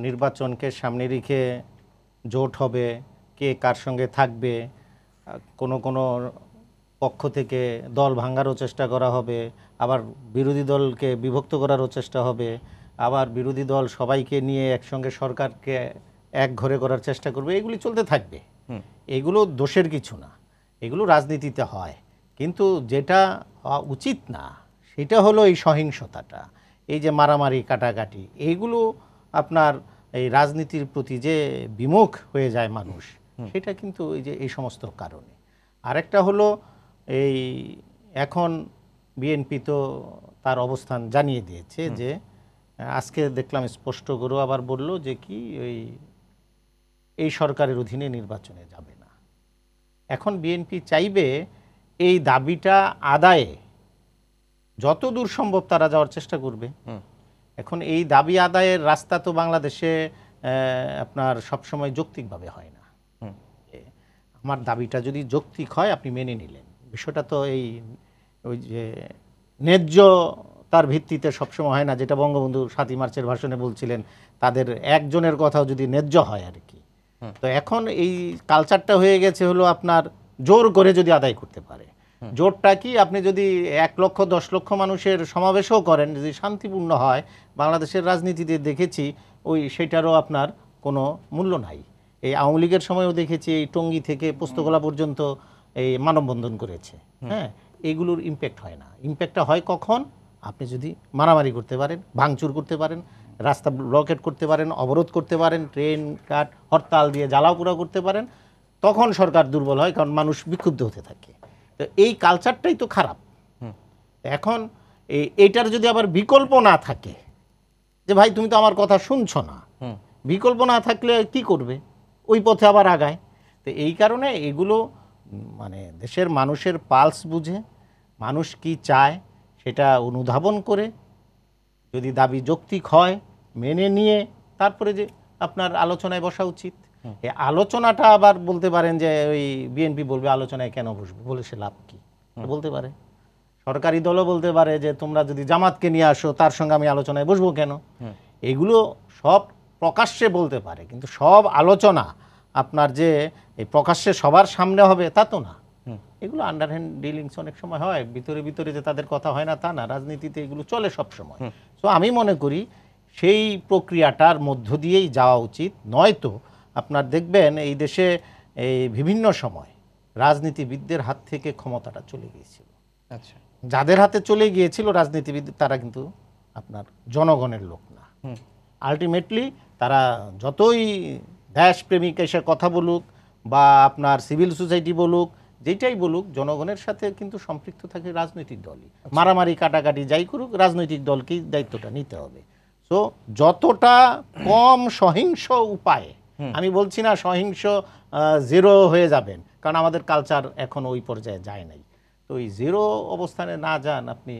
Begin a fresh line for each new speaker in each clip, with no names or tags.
নির্বাচনকে সামনে রেখে জোট হবে কে কার সঙ্গে থাকবে কোনো কোনো পক্ষ থেকে দল ভাঙারও চেষ্টা করা হবে আবার বিরোধী দলকে বিভক্ত করারও চেষ্টা হবে আবার বিরোধী দল সবাইকে নিয়ে একসঙ্গে সরকারকে এক ঘরে করার চেষ্টা করবে এগুলি চলতে থাকবে। এগুলো দোষের কিছু না এগুলো রাজনীতিতে হয় কিন্তু যেটা হওয়া উচিত না সেটা হলো এই সহিংসতাটা এই যে মারামারি কাটাকাটি এইগুলো আপনার এই রাজনীতির প্রতি যে বিমুখ হয়ে যায় মানুষ সেটা কিন্তু এই যে এই সমস্ত কারণে। আরেকটা হলো এই এখন বিএনপি তো তার অবস্থান জানিয়ে দিয়েছে যে আজকে দেখলাম স্পষ্ট করে আবার বলল যে কি ওই এই সরকারের অধীনে নির্বাচনে যাবে না। এখন বিএনপি চাইবে এই দাবিটা আদায়ে যত দূর সম্ভব তারা যাওয়ার চেষ্টা করবে। এখন এই দাবি আদায়ের রাস্তা তো বাংলাদেশে আপনার সবসময় যৌক্তিকভাবে হয় না। আমার দাবিটা যদি যৌক্তিক হয় আপনি মেনে নিলেন। বিষয়টা তো এই ওই যে ন্যায্য তার ভিত্তিতে সবসময় হয় না যেটা বঙ্গবন্ধু সাতই মার্চের ভাষণে বলছিলেন তাদের একজনের কথাও যদি ন্যায্য হয় আর কি। তো এখন এই কালচারটা হয়ে গেছে হলো আপনার জোর করে যদি আদায় করতে পারে। জোরটা কি? আপনি যদি এক লক্ষ দশ লক্ষ মানুষের সমাবেশও করেন যদি শান্তিপূর্ণ হয় বাংলাদেশের রাজনীতিতে দেখেছি ওই সেটারও আপনার কোনো মূল্য নাই। এই আওয়ামী লীগের সময়ও দেখেছি এই টঙ্গি থেকে পোস্তগোলা পর্যন্ত এই মানববন্ধন করেছে। হ্যাঁ এইগুলোর ইম্প্যাক্ট হয় না। ইম্প্যাক্টটা হয় কখন? আপনি যদি মারামারি করতে পারেন ভাঙচুর করতে পারেন রাস্তা ব্লকেট করতে পারেন অবরোধ করতে পারেন ট্রেন কাট হরতাল দিয়ে জ্বালাও পোড়া করতে পারেন তখন সরকার দুর্বল হয় কারণ মানুষ বিক্ষুব্ধ হতে থাকে। তো এই কালচারটাই তো খারাপ। এখন এই এইটার যদি আবার বিকল্প না থাকে যে ভাই তুমি তো আমার কথা শুনছো না বিকল্প না থাকলে কি করবে? ওই পথে আবার আগায়। তো এই কারণে এগুলো মানে দেশের মানুষের পালস বুঝে মানুষ কি চায় সেটা অনুধাবন করে যদি দাবি যৌক্তিক হয় মেনে নিয়ে তারপরে যে আপনার আলোচনায় বসা উচিত। এই আলোচনাটা আবার বলতে পারেন যে ওই বিএনপি বলবে আলোচনায় কেন বসবে? বলে সে লাভ কি? বলতে পারে। সরকারি দলও বলতে পারে যে তোমরা যদি জামাতকে নিয়ে আসো তার সঙ্গে আমি আলোচনায় বসবো কেন? এগুলো সব প্রকাশ্যে বলতে পারে কিন্তু সব আলোচনা আপনার যে এই প্রকাশ্যে সবার সামনে হবে তা তো না। এগুলো আন্ডারহ্যান্ড ডিলিংস অনেক সময় হয় ভিতরে ভিতরে যে তাদের কথা হয় না তা না রাজনীতিতে এগুলো চলে সব সময়। সো আমি মনে করি সেই প্রক্রিয়াটার মধ্য দিয়েই যাওয়া উচিত নয়তো আপনার দেখবেন এই দেশে এই বিভিন্ন সময় রাজনীতিবিদদের হাত থেকে ক্ষমতাটা চলে গিয়েছিল।
আচ্ছা।
যাদের হাতে চলে গিয়েছিল রাজনীতিবিদ তারা কিন্তু আপনার জনগণের লোক না। আলটিমেটলি তারা যতই দেশপ্রেমিক এসে কথা বলুক বা আপনার সিভিল সোসাইটি বলুক যেটাই বলুক জনগণের সাথে কিন্তু সম্পৃক্ত থাকে রাজনৈতিক দলই। মারামারি কাটাকাটি যাই করুক রাজনৈতিক দলকেই দায়িত্বটা নিতে হবে। সো যতটা কম সহিংস উপায়ে আমি বলছি না সহিংস জিরো হয়ে যাবেন কারণ আমাদের কালচার এখন ওই পর্যায়ে যায় নাই। তো ওই জিরো অবস্থানে না যান আপনি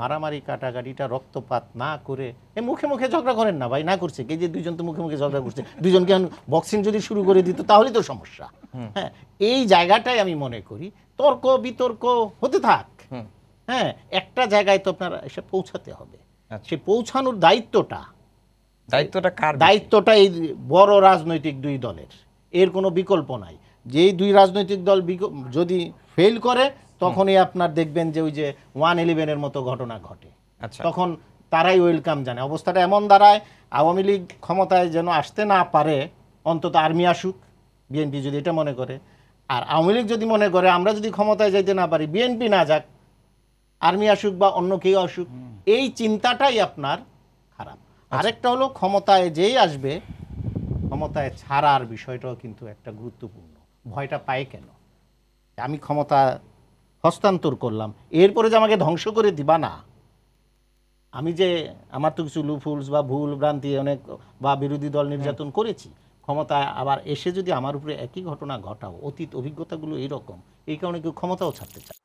মারামারি কাটাকাটিটা রক্তপাত না করে এ মুখে মুখে ঝগড়া করেন না ভাই না করছে। এই যে দুইজন তো মুখে মুখে ঝগড়া করছে দুইজনকে বক্সিং যদি শুরু করে দিত তাহলে তো সমস্যা। হ্যাঁ এই জায়গাটাই আমি মনে করি তর্ক বিতর্ক হতে থাক। হ্যাঁ একটা জায়গায় তো আপনার এসে পৌঁছাতে হবে।
আচ্ছা।
সে পৌঁছানোর দায়িত্বটা
দায়িত্বটা কার
দায়িত্বটা এই বড় রাজনৈতিক দুই দলের। এর কোনো বিকল্প নাই। যেই দুই রাজনৈতিক দল যদি ফেল করে তখনই আপনার দেখবেন যে ওই যে ওয়ান ইলেভেনের মতো ঘটনা ঘটে।
আচ্ছা।
তখন তারাই ওয়েলকাম জানে। অবস্থাটা এমন দাঁড়ায় আওয়ামী লীগ ক্ষমতায় যেন আসতে না পারে অন্তত আর্মি আসুক বিএনপি যদি এটা মনে করে। আর আওয়ামী লীগ যদি মনে করে আমরা যদি ক্ষমতায় যাইতে না পারি বিএনপি না যাক আর্মি আসুক বা অন্য কেউ আসুক এই চিন্তাটাই আপনার আরেকটা হলো ক্ষমতায় যেই আসবে ক্ষমতায় ছাড়ার বিষয়টাও কিন্তু একটা গুরুত্বপূর্ণ। ভয়টা পায় কেন? আমি ক্ষমতা হস্তান্তর করলাম এরপরে যে আমাকে ধ্বংস করে দিবা না। আমি যে আমার তো কিছু লুফুলস বা ভুল ভ্রান্তি অনেক বা বিরোধী দল নির্যাতন করেছি ক্ষমতায় আবার এসে যদি আমার উপরে একই ঘটনা ঘটাও অতীত অভিজ্ঞতাগুলো এইরকম এই কারণে কেউ ক্ষমতাও ছাড়তে চায়